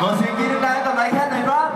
我先给你来个来看的吧。